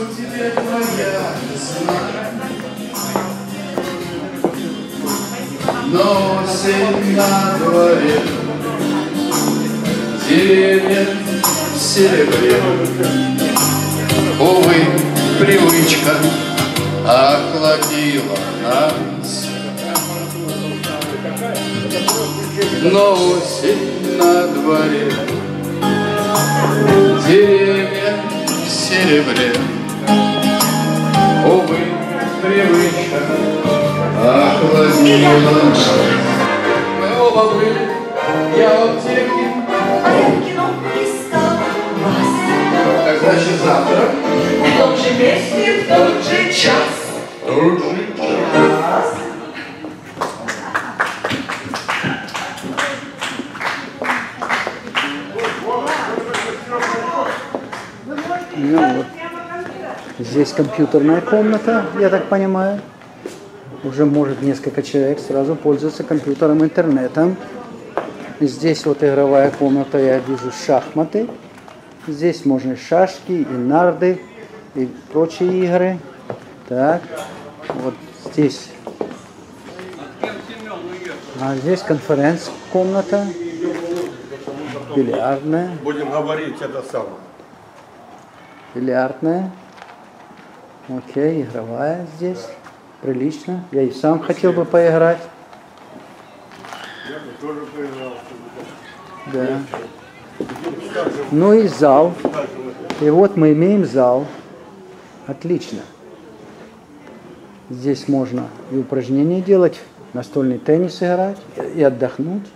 что теперь твоя весна. Но осень на дворе, деревья в серебре. Увы, привычка охладила нас. Но осень на дворе, деревья в серебре привычка охладила Мы оба были, я в аптеке кино искал вас. Так значит завтра В том же месте, в тот же час. Раз. Ну вот. Здесь компьютерная комната, я так понимаю. Уже может несколько человек сразу пользоваться компьютером, интернетом. Здесь вот игровая комната, я вижу шахматы. Здесь можно и шашки, и нарды, и прочие игры. Так, вот здесь. А здесь конференц-комната, бильярдная. Будем говорить это самое. Бильярдная. Окей, игровая здесь. Прилично. Я и сам хотел бы поиграть. Я бы тоже поиграл. Да. Ну и зал. И вот мы имеем зал. Отлично. Здесь можно и упражнения делать, настольный теннис играть, и отдохнуть.